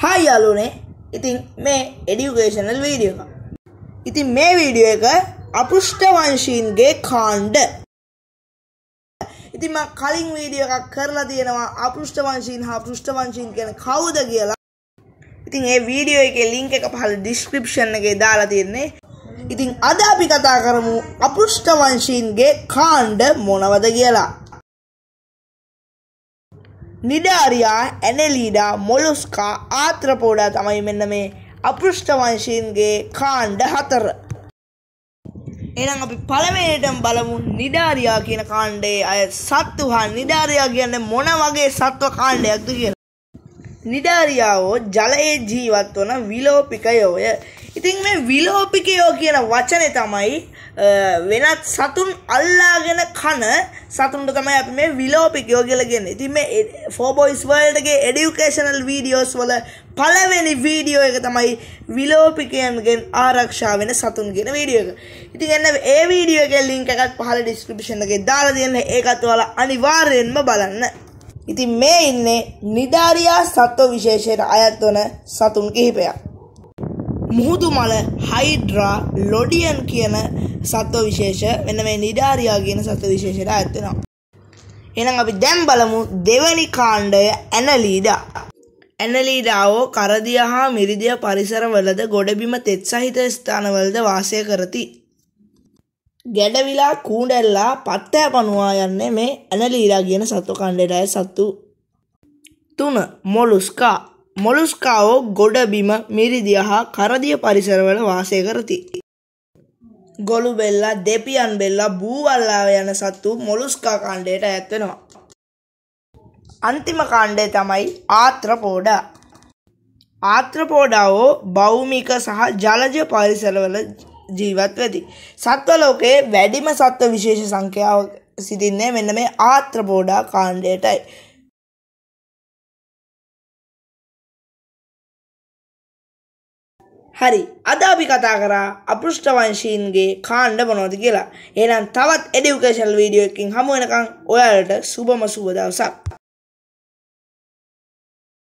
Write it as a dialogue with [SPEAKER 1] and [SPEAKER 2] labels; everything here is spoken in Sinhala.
[SPEAKER 1] හයි යාලුනේ ඉතින් මේ එඩියුකේෂනල් වීඩියෝ එක. ඉතින් මේ වීඩියෝ එක අපෘෂ්ඨ වංශීන්ගේ කාණ්ඩ. ඉතින් මම කලින් වීඩියෝ එකක් කරලා තියෙනවා අපෘෂ්ඨ වංශීන් හා පෘෂ්ඨ වංශීන් කියන්නේ කවුද කියලා. ඉතින් ඒ වීඩියෝ එකේ ලින්ක් එක පහළ ඩිස්ක්‍රිප්ෂන් එකේ දාලා තියෙන්නේ. ඉතින් අද අපි කතා කරමු අපෘෂ්ඨ වංශීන්ගේ කාණ්ඩ මොනවද කියලා. නිඩාරියා ඇනලීඩා මොලුස්කා ආත්‍රපෝඩා තමයි මෙන්න මේ අපෘෂ්ඨ වංශීන්ගේ කාණ්ඩ හතර. එහෙනම් අපි පළවෙනිටම බලමු නිඩාරියා කියන කාණ්ඩේ අය සත්තු හා නිඩාරියා කියන්නේ මොන වගේ සත්ව කාණ්ඩයක්ද කියලා. නිඩාරියාවෝ ජලයේ ජීවත් වන විලෝපිකයෝය. ඉතින් මේ විලෝපිකයෝ කියන වචනේ තමයි වෙනත් සතුන් අල්ලාගෙන කන සතුන්ට තමයි අපි මේ විලෝපිකයෝ කියලා කියන්නේ. ඉතින් මේ Four Boys World එකේ educational videos වල පළවෙනි වීඩියෝ එක තමයි විලෝපිකයන්ගෙන් ආරක්ෂා වෙන සතුන් කියන වීඩියෝ එක. ඉතින් එන්න ඒ වීඩියෝ එකේ link එකත් පහල description එකේ දාලා දෙන්න. ඒකත් ඔයාලා අනිවාර්යයෙන්ම බලන්න. ඉතින් මේ ඉන්නේ නිදාරියා සත්ව විශේෂයට අයත් වන සතුන් කිහිපයක්. මුහුදු මල හයිඩ්‍රා ලොඩියන් කියන සත්ව විශේෂ වෙන මේ නිඩාරියා කියන සත්ව විශේෂයට ඇත්වෙනවා. එනම් අපි දැම් බලමු දෙවැනි කාණ්ඩය ඇනලීඩා. ඇනලීඩාවෝ කරදිය හා මිරිදිය පරිසරවලද ගොඩබිම තෙත් සහිත ස්ථානවලද වාසය කරති. ගැඩවිලා කූඩැල්ලා පත්තෑ පනුවා යන්නේ මේ ඇනලීඩා කියන සත්ව කණ්ඩයට අය සත්තු තුන මොලුස්කා මොලුස්කාවෝ ගොඩබිම මිරිදිය හා කරදිය පරිසරවල වාසය කරති. ගොළු බෙල්ලා දෙපියන් බෙල්ලා බූවල්ලාව යන සත්තු මොලුස්කා කණ්ඩයට ඇත්වෙනවා. අන්තිම කාණ්ඩය තමයි ආත්‍රපෝඩා. ආත්‍රපෝඩාවෝ භෞමික සහ ජලජ පරිසරවල ජීවත් වෙති. සත්වලෝකයේ වැඩිම සත්ව විශේෂ සංඛ්‍යාව සිටින්නේ මෙන්න මේ ආත්‍රපෝඩා කාණ්ඩයටයි. හරි අද අපි කතා කරා අපෘෂ්ඨ වංශීන්ගේ කාණ්ඩ මොනවද කියලා. එහෙනම් තවත් එඩියුකේෂනල් වීඩියෝ එකකින් හමු වෙනකන් ඔයාලට සුබම සුබ දවසක්.